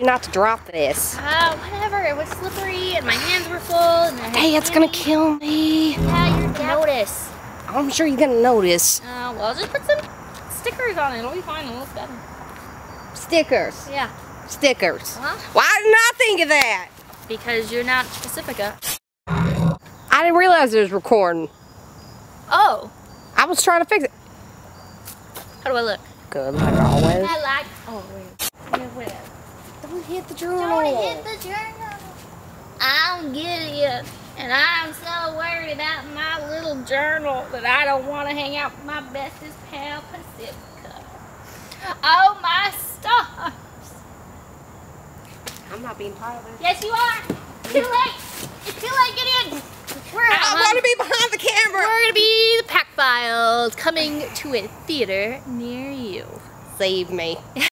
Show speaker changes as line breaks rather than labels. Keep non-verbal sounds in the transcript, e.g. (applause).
Not to drop this.
Uh, whatever. It was slippery and my hands were full. And I
Hey, it's gonna kill me.
Yeah, you're gonna notice.
I'm sure you're gonna notice.
Uh, well, just put some stickers on it. It'll be fine. It'll look better.
Stickers.
Yeah.
Stickers.
Huh?
Why didn't I think of that?
Because you're not Pacifica.
I didn't realize it was recording.
Oh.
I was trying to fix it.
How do I look?
Good, like always.
I like. Oh, wait. Yeah, whatever.
Don't hit the journal.
Don't hit the journal. I don't get it. And I'm so worried about my little journal that I don't want to hang out with my bestest pal, Pacifica. Oh, my stars.
I'm not being part of this.
Yes, you are. Too mm. late. It's too late. Get in. We're,
I want to be behind the camera.
We're going to be the Pac Files coming to a theater near you.
Save me. (laughs)